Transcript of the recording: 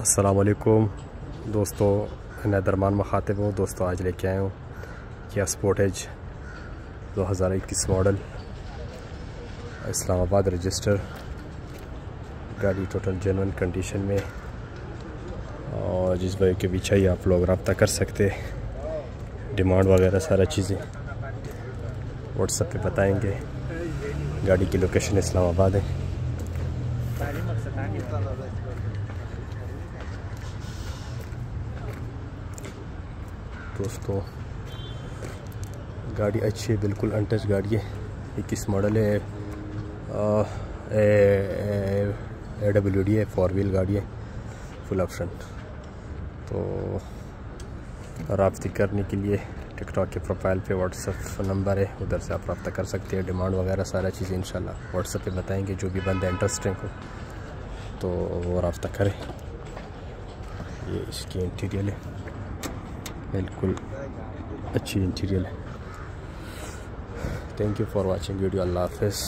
असलकुम दोस्तों मैं दरमान मखातब हूँ। दोस्तों, आज लेके आया हूँ क्या स्पोर्टेज 2021 मॉडल इस्लामाबाद रजिस्टर गाड़ी टोटल जेनवन कंडीशन में। और जिस भाई के पीछे ही आप लोग रबता कर सकते। डिमांड वगैरह सारा चीज़ें। व्हाट्सएप पे बताएँगे। गाड़ी की लोकेशन इस्लामाबाद है। दोस्तों, गाड़ी अच्छी है, बिल्कुल अनटच गाड़ी है। इक्कीस मॉडल है ए डब्ल्यू डी है फोर व्हील गाड़ी है फुल ऑप्शन तो रबती करने के लिए टिकटॉक के प्रोफ़ाइल पे व्हाट्सएप नंबर है, उधर से आप रब्ता कर सकते हैं। डिमांड वगैरह सारा चीज़ इंशाल्लाह व्हाट्सएप पे बताएँगे, जो भी बंदे इंटरेस्टिंग हो तो वो रब्ता करें। ये इसकी इंटीरियर है। बिल्कुल अच्छी इंटीरियर है। Thank you for watching video अल्लाह हाफिज़